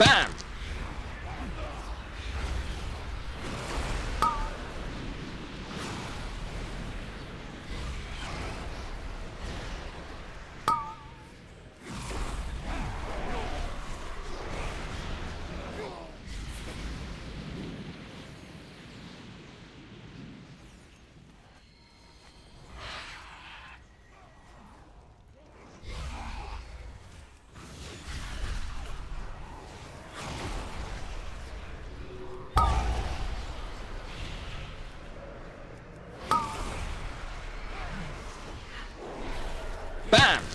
Bam! Bam!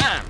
Bam!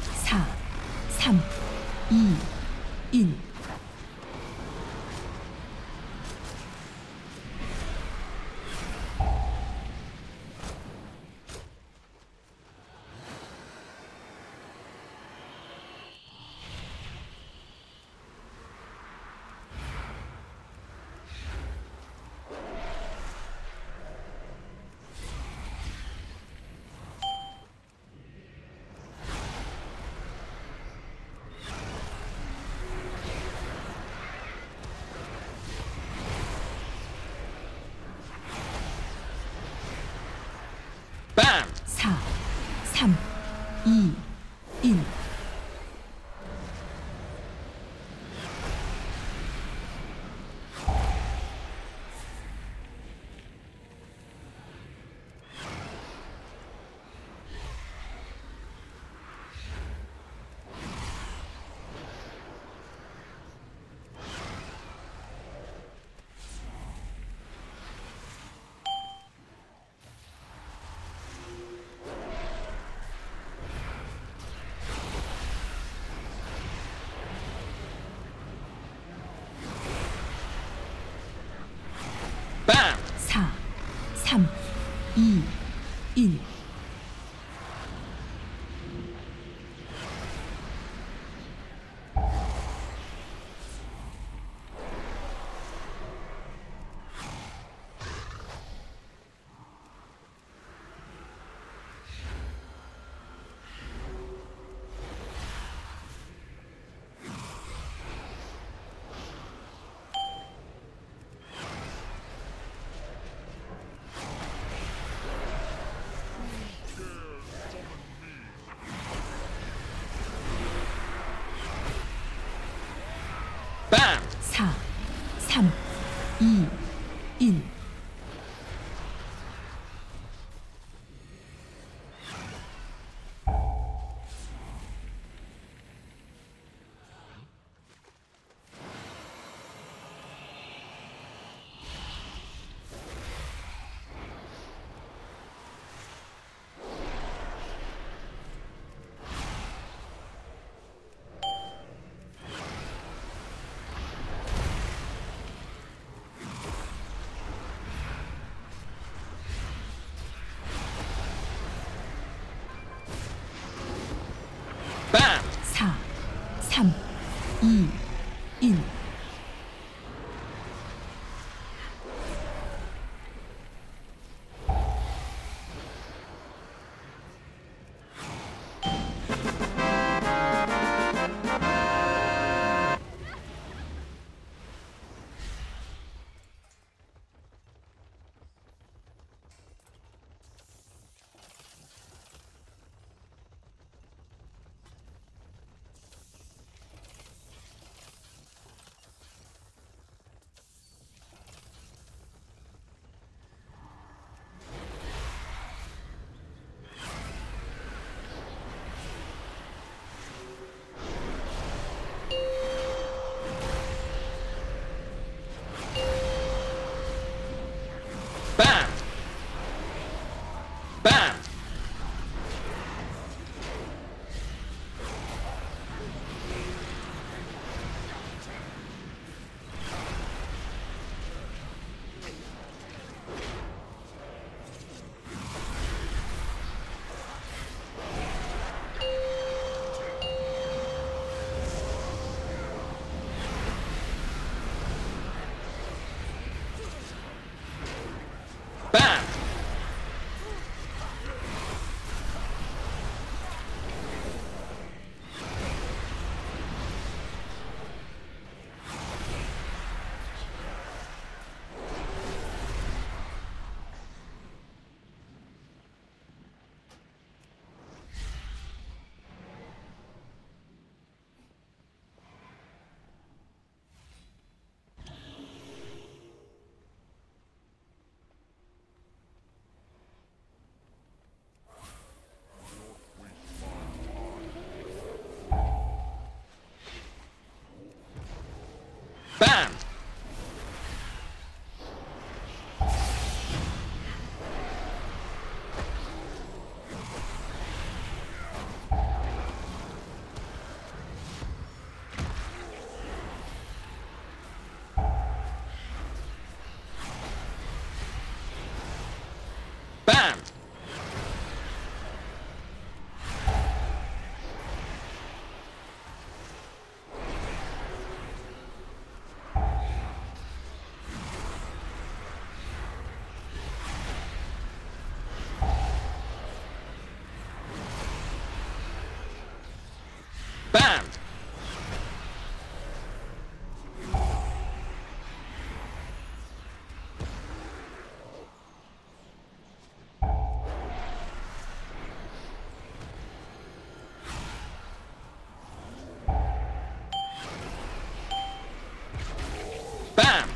Bam!